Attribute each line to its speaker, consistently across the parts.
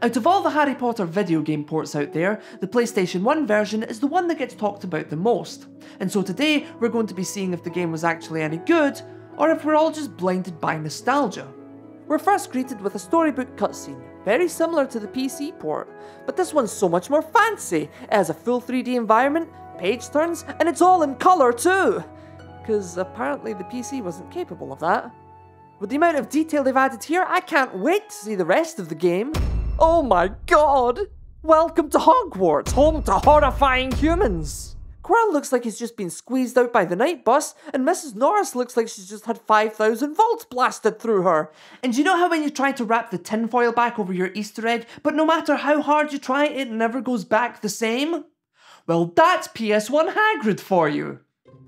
Speaker 1: Out of all the Harry Potter video game ports out there, the PlayStation 1 version is the one that gets talked about the most. And so today, we're going to be seeing if the game was actually any good, or if we're all just blinded by nostalgia. We're first greeted with a storybook cutscene, very similar to the PC port, but this one's so much more fancy. It has a full 3D environment, page turns, and it's all in colour too! Because apparently the PC wasn't capable of that. With the amount of detail they've added here, I can't wait to see the rest of the game. Oh my god! Welcome to Hogwarts, home to horrifying humans! Quirrell looks like he's just been squeezed out by the night bus, and Mrs. Norris looks like she's just had 5,000 volts blasted through her. And you know how when you try to wrap the tinfoil back over your Easter egg, but no matter how hard you try, it never goes back the same? Well, that's PS1 Hagrid for you!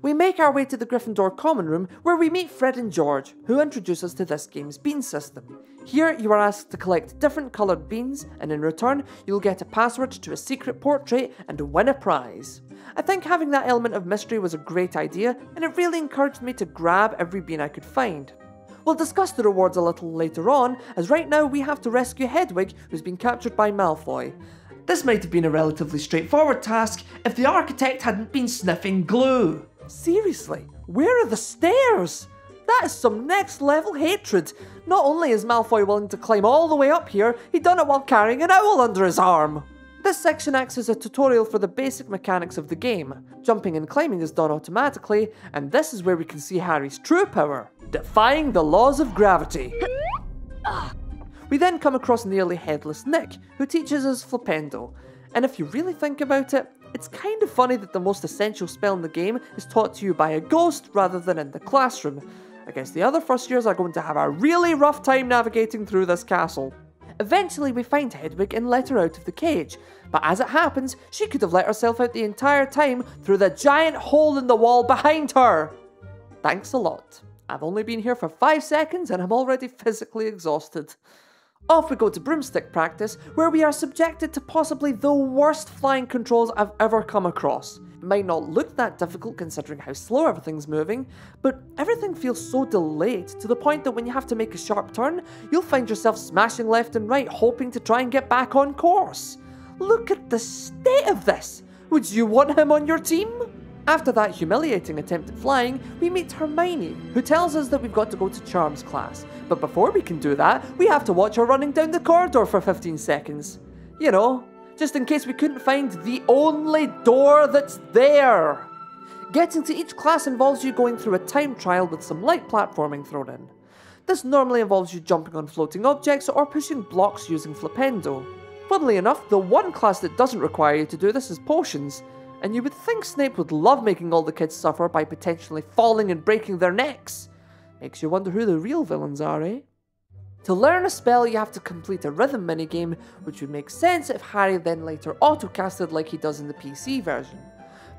Speaker 1: We make our way to the Gryffindor common room where we meet Fred and George, who introduce us to this game's bean system. Here, you are asked to collect different coloured beans, and in return, you'll get a password to a secret portrait and win a prize. I think having that element of mystery was a great idea, and it really encouraged me to grab every bean I could find. We'll discuss the rewards a little later on, as right now we have to rescue Hedwig, who's been captured by Malfoy. This might have been a relatively straightforward task if the architect hadn't been sniffing glue. Seriously, where are the stairs? That is some next level hatred. Not only is Malfoy willing to climb all the way up here, he done it while carrying an owl under his arm. This section acts as a tutorial for the basic mechanics of the game. Jumping and climbing is done automatically, and this is where we can see Harry's true power, defying the laws of gravity. we then come across nearly headless Nick, who teaches us Flipendo. And if you really think about it, it's kind of funny that the most essential spell in the game is taught to you by a ghost rather than in the classroom. I guess the other first years are going to have a really rough time navigating through this castle. Eventually, we find Hedwig and let her out of the cage, but as it happens, she could have let herself out the entire time through the giant hole in the wall behind her. Thanks a lot. I've only been here for 5 seconds and I'm already physically exhausted. Off we go to broomstick practice, where we are subjected to possibly the worst flying controls I've ever come across. It might not look that difficult considering how slow everything's moving, but everything feels so delayed to the point that when you have to make a sharp turn, you'll find yourself smashing left and right, hoping to try and get back on course. Look at the state of this! Would you want him on your team? After that humiliating attempt at flying, we meet Hermione, who tells us that we've got to go to Charms class. But before we can do that, we have to watch her running down the corridor for 15 seconds. You know, just in case we couldn't find the only door that's there. Getting to each class involves you going through a time trial with some light platforming thrown in. This normally involves you jumping on floating objects or pushing blocks using Flipendo. Funnily enough, the one class that doesn't require you to do this is potions, and you would think Snape would love making all the kids suffer by potentially falling and breaking their necks. Makes you wonder who the real villains are, eh? To learn a spell, you have to complete a rhythm minigame, which would make sense if Harry then later autocasted like he does in the PC version.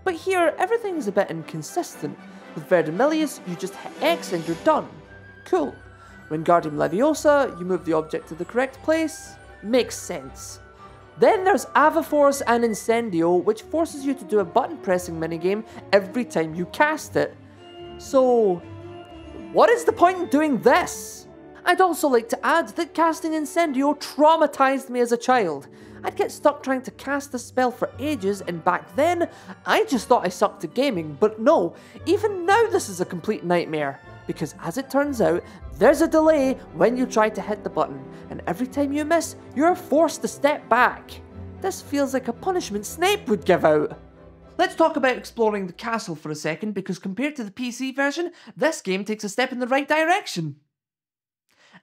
Speaker 1: But here, everything is a bit inconsistent. With Verdimillious, you just hit X and you're done. Cool. Wingardium Leviosa, you move the object to the correct place. Makes sense. Then there's Avifors and Incendio, which forces you to do a button pressing minigame every time you cast it. So, what is the point in doing this? I'd also like to add that casting Incendio traumatized me as a child. I'd get stuck trying to cast the spell for ages, and back then, I just thought I sucked at gaming, but no, even now this is a complete nightmare. Because as it turns out, there's a delay when you try to hit the button, and every time you miss, you're forced to step back. This feels like a punishment Snape would give out. Let's talk about exploring the castle for a second, because compared to the PC version, this game takes a step in the right direction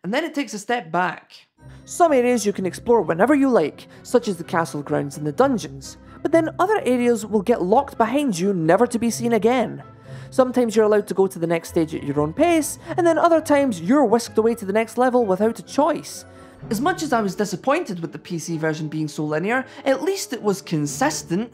Speaker 1: and then it takes a step back. Some areas you can explore whenever you like, such as the castle grounds and the dungeons, but then other areas will get locked behind you, never to be seen again. Sometimes you're allowed to go to the next stage at your own pace, and then other times you're whisked away to the next level without a choice. As much as I was disappointed with the PC version being so linear, at least it was consistent.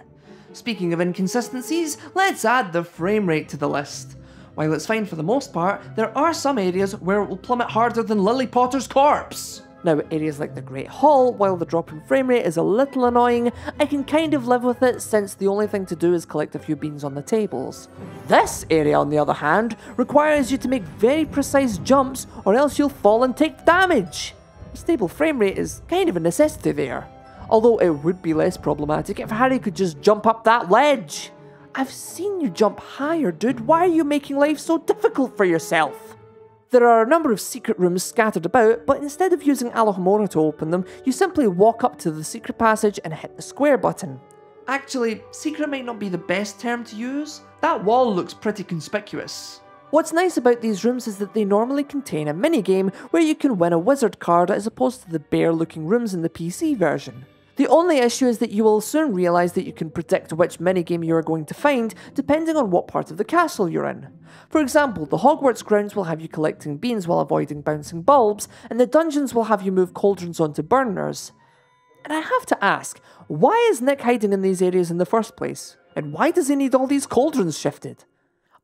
Speaker 1: Speaking of inconsistencies, let's add the frame rate to the list. While it's fine for the most part, there are some areas where it will plummet harder than Lily Potter's corpse. Now, areas like the Great Hall, while the drop in frame rate is a little annoying, I can kind of live with it since the only thing to do is collect a few beans on the tables. This area, on the other hand, requires you to make very precise jumps or else you'll fall and take damage. A stable frame rate is kind of a necessity there. Although it would be less problematic if Harry could just jump up that ledge. I've seen you jump higher, dude. Why are you making life so difficult for yourself? There are a number of secret rooms scattered about, but instead of using Alohomora to open them, you simply walk up to the secret passage and hit the square button. Actually, secret might not be the best term to use. That wall looks pretty conspicuous. What's nice about these rooms is that they normally contain a minigame where you can win a wizard card as opposed to the bare looking rooms in the PC version. The only issue is that you will soon realise that you can predict which minigame you are going to find depending on what part of the castle you're in. For example, the Hogwarts grounds will have you collecting beans while avoiding bouncing bulbs, and the dungeons will have you move cauldrons onto burners. And I have to ask, why is Nick hiding in these areas in the first place? And why does he need all these cauldrons shifted?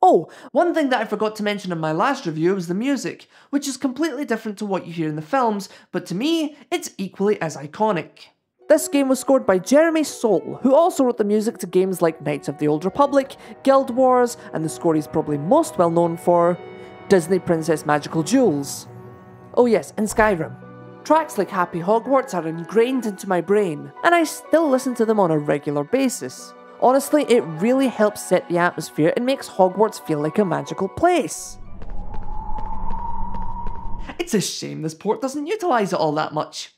Speaker 1: Oh, one thing that I forgot to mention in my last review was the music, which is completely different to what you hear in the films, but to me, it's equally as iconic. This game was scored by Jeremy Soule, who also wrote the music to games like Knights of the Old Republic, Guild Wars, and the score he's probably most well known for, Disney Princess Magical Jewels. Oh yes, and Skyrim. Tracks like Happy Hogwarts are ingrained into my brain, and I still listen to them on a regular basis. Honestly, it really helps set the atmosphere and makes Hogwarts feel like a magical place. It's a shame this port doesn't utilise it all that much.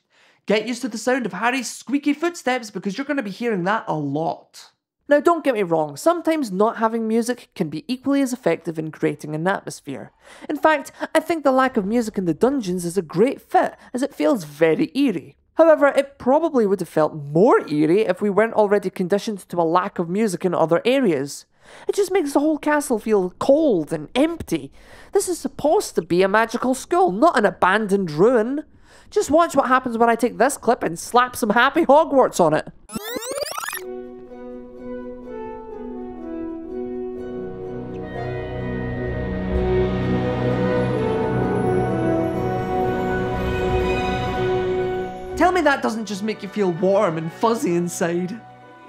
Speaker 1: Get used to the sound of Harry's squeaky footsteps because you're going to be hearing that a lot. Now, don't get me wrong, sometimes not having music can be equally as effective in creating an atmosphere. In fact, I think the lack of music in the dungeons is a great fit, as it feels very eerie. However, it probably would have felt more eerie if we weren't already conditioned to a lack of music in other areas. It just makes the whole castle feel cold and empty. This is supposed to be a magical school, not an abandoned ruin. Just watch what happens when I take this clip and slap some happy Hogwarts on it. Tell me that doesn't just make you feel warm and fuzzy inside.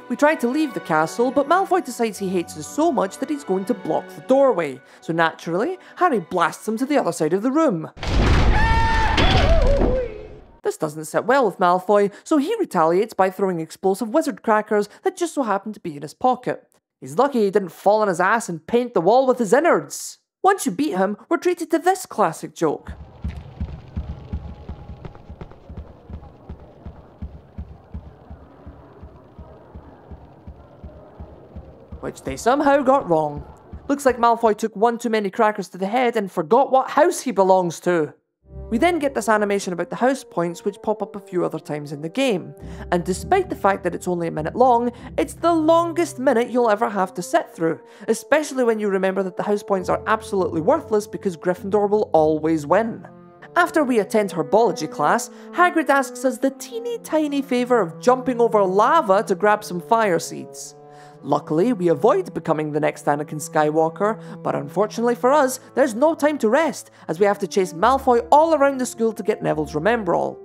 Speaker 1: We try to leave the castle, but Malfoy decides he hates us so much that he's going to block the doorway. So naturally, Harry blasts him to the other side of the room. This doesn't sit well with Malfoy, so he retaliates by throwing explosive wizard crackers that just so happen to be in his pocket. He's lucky he didn't fall on his ass and paint the wall with his innards. Once you beat him, we're treated to this classic joke. Which they somehow got wrong. Looks like Malfoy took one too many crackers to the head and forgot what house he belongs to. We then get this animation about the house points which pop up a few other times in the game, and despite the fact that it's only a minute long, it's the longest minute you'll ever have to sit through, especially when you remember that the house points are absolutely worthless because Gryffindor will always win. After we attend herbology class, Hagrid asks us the teeny tiny favour of jumping over lava to grab some fire seeds. Luckily, we avoid becoming the next Anakin Skywalker, but unfortunately for us, there's no time to rest, as we have to chase Malfoy all around the school to get Neville's Remembrall.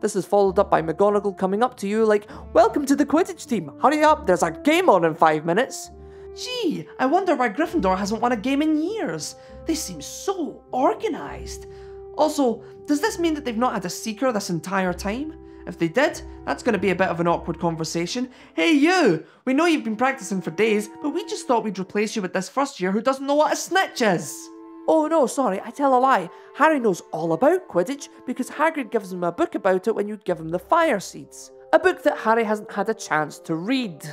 Speaker 1: This is followed up by McGonagall coming up to you like, Welcome to the Quidditch team, hurry up, there's a game on in five minutes. Gee, I wonder why Gryffindor hasn't won a game in years. They seem so organised. Also, does this mean that they've not had a seeker this entire time? If they did, that's going to be a bit of an awkward conversation. Hey you! We know you've been practicing for days, but we just thought we'd replace you with this first year who doesn't know what a snitch is! Oh no, sorry, I tell a lie. Harry knows all about Quidditch because Hagrid gives him a book about it when you give him the fire seeds. A book that Harry hasn't had a chance to read.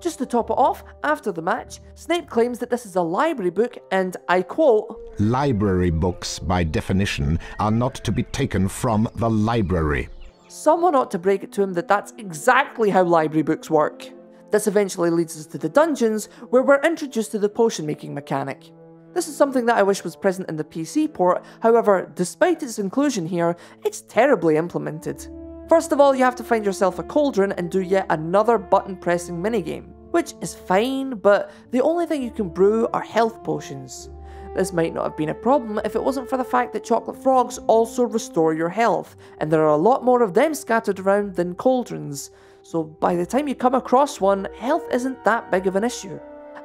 Speaker 1: Just to top it off, after the match, Snape claims that this is a library book and, I quote,
Speaker 2: Library books, by definition, are not to be taken from the library.
Speaker 1: Someone ought to break it to him that that's exactly how library books work. This eventually leads us to the dungeons, where we're introduced to the potion making mechanic. This is something that I wish was present in the PC port, however, despite its inclusion here, it's terribly implemented. First of all, you have to find yourself a cauldron and do yet another button pressing minigame, which is fine, but the only thing you can brew are health potions. This might not have been a problem if it wasn't for the fact that chocolate frogs also restore your health, and there are a lot more of them scattered around than cauldrons, so by the time you come across one, health isn't that big of an issue.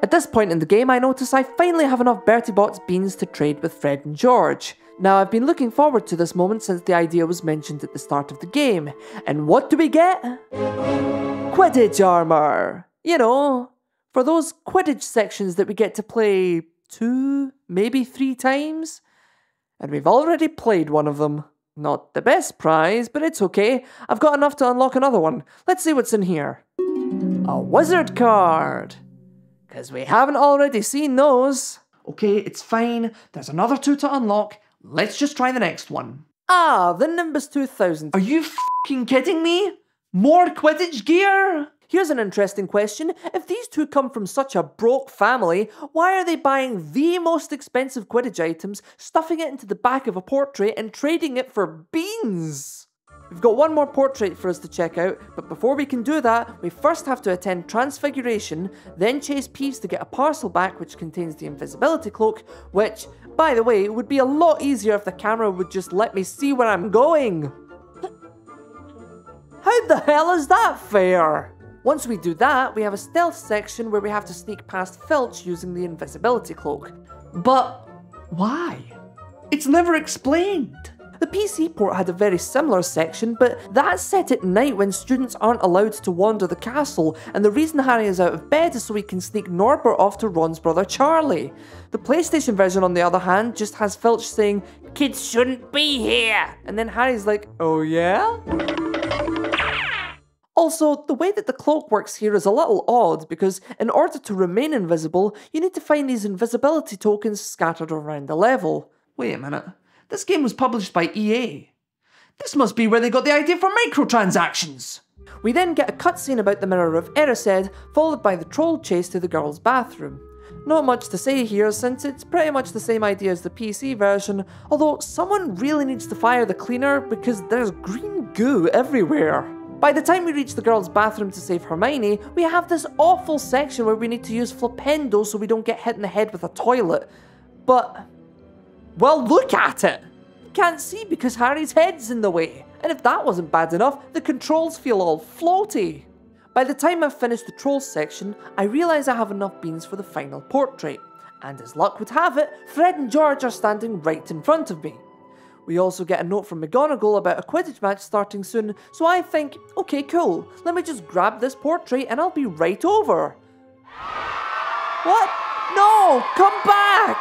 Speaker 1: At this point in the game, I notice I finally have enough Bertie Bott's beans to trade with Fred and George. Now, I've been looking forward to this moment since the idea was mentioned at the start of the game. And what do we get? Quidditch armor! You know, for those Quidditch sections that we get to play two, maybe three times. And we've already played one of them. Not the best prize, but it's okay. I've got enough to unlock another one. Let's see what's in here. A wizard card! Because we haven't already seen those. Okay, it's fine. There's another two to unlock. Let's just try the next one. Ah, the Nimbus 2000. Are you fing kidding me? More Quidditch gear? Here's an interesting question. If these two come from such a broke family, why are they buying the most expensive Quidditch items, stuffing it into the back of a portrait, and trading it for beans? We've got one more portrait for us to check out, but before we can do that, we first have to attend Transfiguration, then chase Peeves to get a parcel back which contains the invisibility cloak, which, by the way, would be a lot easier if the camera would just let me see where I'm going. How the hell is that fair? Once we do that, we have a stealth section where we have to sneak past Filch using the invisibility cloak. But why? It's never explained. The PC port had a very similar section, but that's set at night when students aren't allowed to wander the castle, and the reason Harry is out of bed is so he can sneak Norbert off to Ron's brother Charlie. The PlayStation version, on the other hand, just has Filch saying, Kids shouldn't be here! And then Harry's like, Oh yeah? Also, the way that the cloak works here is a little odd because in order to remain invisible, you need to find these invisibility tokens scattered around the level. Wait a minute. This game was published by EA. This must be where they got the idea for microtransactions. We then get a cutscene about the Mirror of Erised, followed by the troll chase to the girls' bathroom. Not much to say here since it's pretty much the same idea as the PC version, although someone really needs to fire the cleaner because there's green goo everywhere. By the time we reach the girls' bathroom to save Hermione, we have this awful section where we need to use Flipendo so we don't get hit in the head with a toilet. But well, look at it! Can't see because Harry's head's in the way. And if that wasn't bad enough, the controls feel all floaty. By the time I've finished the trolls section, I realise I have enough beans for the final portrait. And as luck would have it, Fred and George are standing right in front of me. We also get a note from McGonagall about a Quidditch match starting soon, so I think, okay, cool, let me just grab this portrait and I'll be right over. What? No! Come back!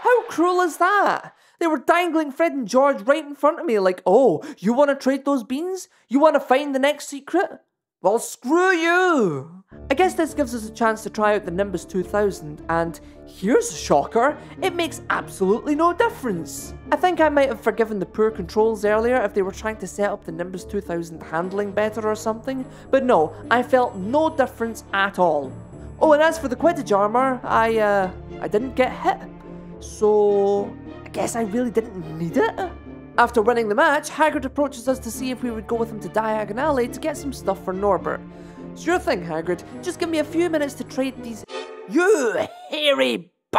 Speaker 1: How cruel is that? They were dangling Fred and George right in front of me, like, oh, you want to trade those beans? You want to find the next secret? Well, screw you! I guess this gives us a chance to try out the Nimbus 2000, and here's a shocker, it makes absolutely no difference. I think I might have forgiven the poor controls earlier if they were trying to set up the Nimbus 2000 handling better or something, but no, I felt no difference at all. Oh, and as for the Quidditch armor, I, uh, I didn't get hit. So, I guess I really didn't need it. After winning the match, Hagrid approaches us to see if we would go with him to Diagon Alley to get some stuff for Norbert. Sure thing, Hagrid. Just give me a few minutes to trade these. You hairy b.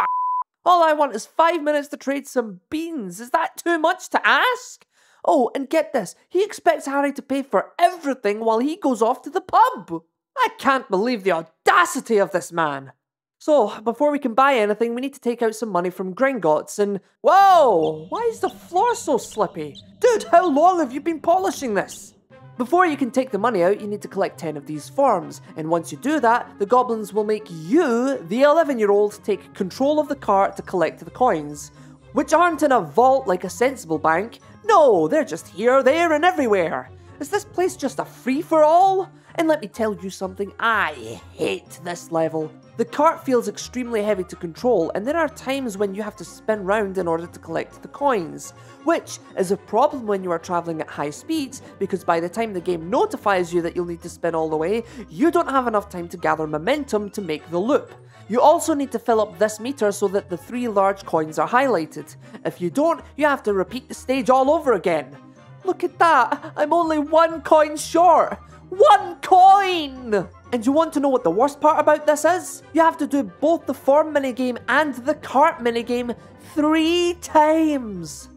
Speaker 1: All I want is five minutes to trade some beans. Is that too much to ask? Oh, and get this he expects Harry to pay for everything while he goes off to the pub. I can't believe the audacity of this man. So, before we can buy anything, we need to take out some money from Gringotts and... Whoa! Why is the floor so slippy? Dude, how long have you been polishing this? Before you can take the money out, you need to collect 10 of these forms, and once you do that, the goblins will make you, the 11 year old, take control of the cart to collect the coins. Which aren't in a vault like a sensible bank. No, they're just here, there, and everywhere. Is this place just a free for all? And let me tell you something, I hate this level. The cart feels extremely heavy to control, and there are times when you have to spin round in order to collect the coins, which is a problem when you are travelling at high speeds, because by the time the game notifies you that you'll need to spin all the way, you don't have enough time to gather momentum to make the loop. You also need to fill up this meter so that the three large coins are highlighted. If you don't, you have to repeat the stage all over again. Look at that, I'm only one coin short! One coin! And you want to know what the worst part about this is? You have to do both the form minigame and the cart minigame three times.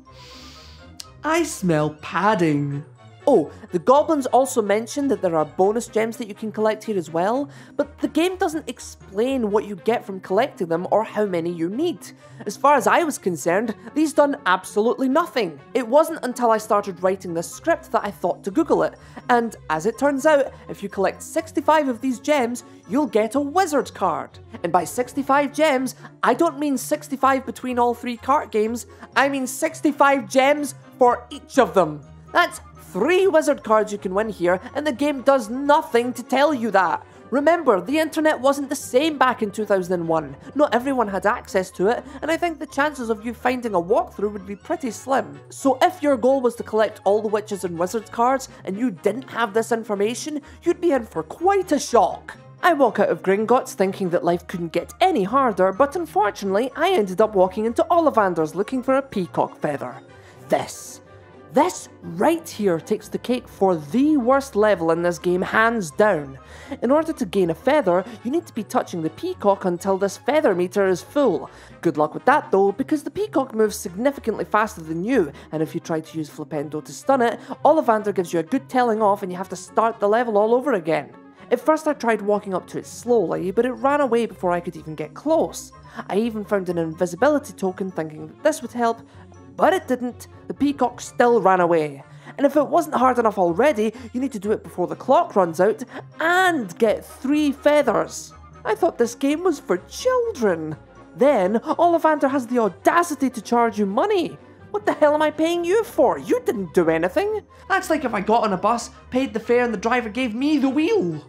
Speaker 1: I smell padding. Oh, the goblins also mention that there are bonus gems that you can collect here as well, but the game doesn't explain what you get from collecting them or how many you need. As far as I was concerned, these done absolutely nothing. It wasn't until I started writing this script that I thought to Google it, and as it turns out, if you collect 65 of these gems, you'll get a wizard card. And by 65 gems, I don't mean 65 between all three card games, I mean 65 gems for each of them. That's three wizard cards you can win here, and the game does nothing to tell you that. Remember, the internet wasn't the same back in 2001. Not everyone had access to it, and I think the chances of you finding a walkthrough would be pretty slim. So if your goal was to collect all the witches and wizards cards, and you didn't have this information, you'd be in for quite a shock. I walk out of Gringotts thinking that life couldn't get any harder, but unfortunately, I ended up walking into Ollivander's looking for a peacock feather. This this right here takes the cake for the worst level in this game, hands down. In order to gain a feather, you need to be touching the peacock until this feather meter is full. Good luck with that though, because the peacock moves significantly faster than you, and if you try to use Flipendo to stun it, Ollivander gives you a good telling off and you have to start the level all over again. At first I tried walking up to it slowly, but it ran away before I could even get close. I even found an invisibility token thinking that this would help, but it didn't. The peacock still ran away. And if it wasn't hard enough already, you need to do it before the clock runs out and get three feathers. I thought this game was for children. Then, Ollivander has the audacity to charge you money. What the hell am I paying you for? You didn't do anything. That's like if I got on a bus, paid the fare, and the driver gave me the wheel.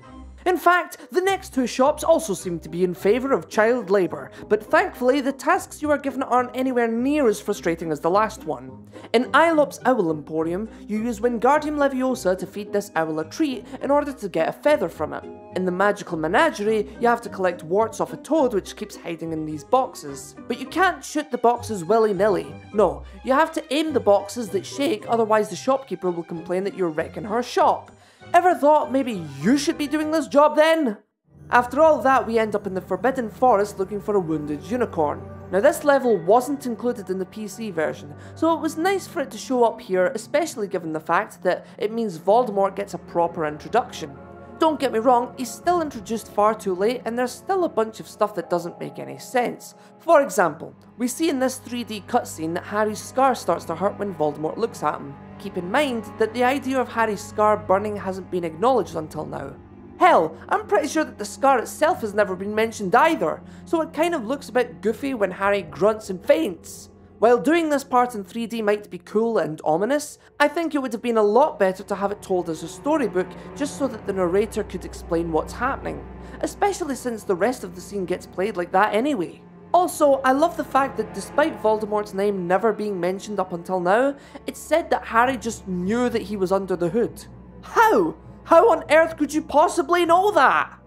Speaker 1: In fact, the next two shops also seem to be in favour of child labour, but thankfully the tasks you are given aren't anywhere near as frustrating as the last one. In Eeylops Owl Emporium, you use Wingardium Leviosa to feed this owl a treat in order to get a feather from it. In the Magical Menagerie, you have to collect warts off a toad which keeps hiding in these boxes. But you can't shoot the boxes willy-nilly. No, you have to aim the boxes that shake, otherwise the shopkeeper will complain that you're wrecking her shop. Ever thought maybe you should be doing this job then? After all that, we end up in the Forbidden Forest looking for a wounded unicorn. Now this level wasn't included in the PC version, so it was nice for it to show up here, especially given the fact that it means Voldemort gets a proper introduction. Don't get me wrong, he's still introduced far too late and there's still a bunch of stuff that doesn't make any sense. For example, we see in this 3D cutscene that Harry's scar starts to hurt when Voldemort looks at him keep in mind that the idea of Harry's scar burning hasn't been acknowledged until now. Hell, I'm pretty sure that the scar itself has never been mentioned either, so it kind of looks a bit goofy when Harry grunts and faints. While doing this part in 3D might be cool and ominous, I think it would have been a lot better to have it told as a storybook just so that the narrator could explain what's happening, especially since the rest of the scene gets played like that anyway. Also, I love the fact that despite Voldemort's name never being mentioned up until now, it's said that Harry just knew that he was under the hood. How? How on earth could you possibly know that?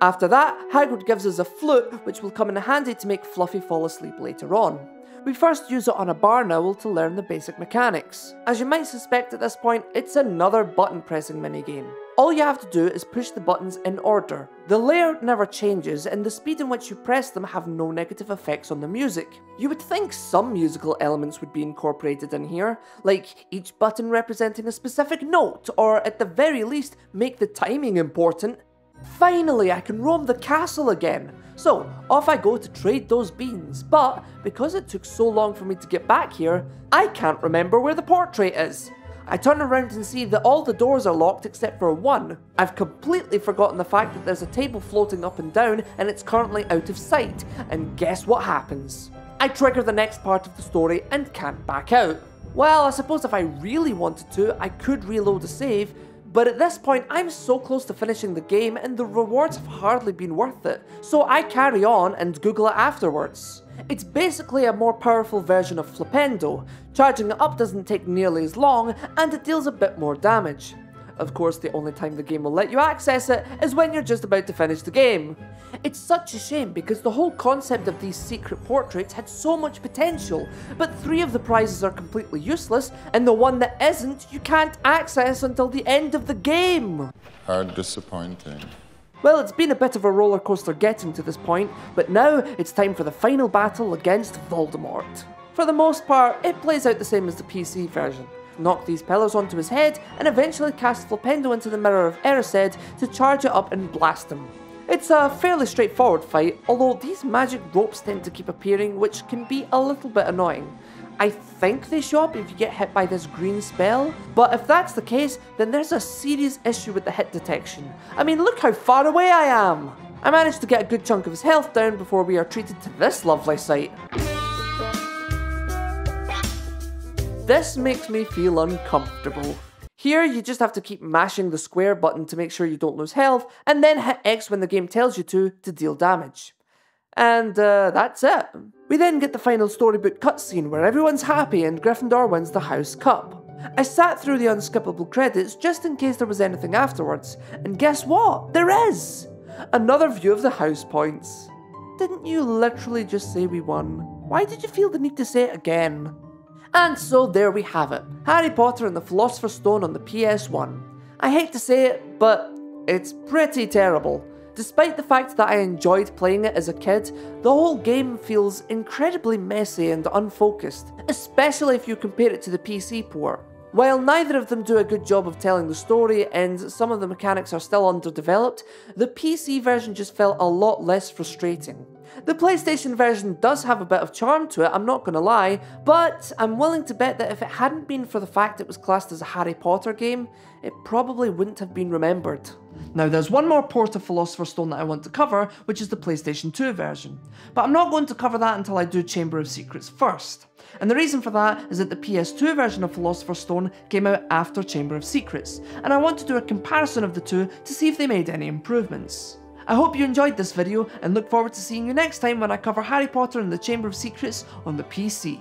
Speaker 1: After that, Hagrid gives us a flute, which will come in handy to make Fluffy fall asleep later on. We first use it on a barn owl to learn the basic mechanics. As you might suspect at this point, it's another button pressing minigame. All you have to do is push the buttons in order. The layout never changes and the speed in which you press them have no negative effects on the music. You would think some musical elements would be incorporated in here, like each button representing a specific note, or at the very least, make the timing important. Finally, I can roam the castle again. So, off I go to trade those beans, but because it took so long for me to get back here, I can't remember where the portrait is. I turn around and see that all the doors are locked except for one. I've completely forgotten the fact that there's a table floating up and down and it's currently out of sight. And guess what happens? I trigger the next part of the story and can't back out. Well, I suppose if I really wanted to, I could reload the save, but at this point I'm so close to finishing the game and the rewards have hardly been worth it, so I carry on and Google it afterwards. It's basically a more powerful version of Flipendo. Charging it up doesn't take nearly as long, and it deals a bit more damage. Of course, the only time the game will let you access it is when you're just about to finish the game. It's such a shame because the whole concept of these secret portraits had so much potential, but three of the prizes are completely useless, and the one that isn't, you can't access until the end of the game.
Speaker 3: How disappointing.
Speaker 1: Well, it's been a bit of a roller coaster getting to this point, but now it's time for the final battle against Voldemort. For the most part, it plays out the same as the PC version. Knock these pillars onto his head, and eventually cast Flipendo into the Mirror of Erised to charge it up and blast him. It's a fairly straightforward fight, although these magic ropes tend to keep appearing, which can be a little bit annoying. I think they show up if you get hit by this green spell, but if that's the case, then there's a serious issue with the hit detection. I mean, look how far away I am! I managed to get a good chunk of his health down before we are treated to this lovely sight. This makes me feel uncomfortable. Here, you just have to keep mashing the square button to make sure you don't lose health, and then hit X when the game tells you to, to deal damage. And uh, that's it. We then get the final storybook cutscene where everyone's happy and Gryffindor wins the House Cup. I sat through the unskippable credits just in case there was anything afterwards, and guess what? There is! Another view of the house points. Didn't you literally just say we won? Why did you feel the need to say it again? And so there we have it Harry Potter and the Philosopher's Stone on the PS1. I hate to say it, but it's pretty terrible. Despite the fact that I enjoyed playing it as a kid, the whole game feels incredibly messy and unfocused, especially if you compare it to the PC port. While neither of them do a good job of telling the story and some of the mechanics are still underdeveloped, the PC version just felt a lot less frustrating. The PlayStation version does have a bit of charm to it, I'm not gonna lie, but I'm willing to bet that if it hadn't been for the fact it was classed as a Harry Potter game, it probably wouldn't have been remembered. Now, there's one more port of Philosopher's Stone that I want to cover, which is the PlayStation 2 version. But I'm not going to cover that until I do Chamber of Secrets first. And the reason for that is that the PS2 version of Philosopher's Stone came out after Chamber of Secrets, and I want to do a comparison of the two to see if they made any improvements. I hope you enjoyed this video and look forward to seeing you next time when I cover Harry Potter and the Chamber of Secrets on the PC.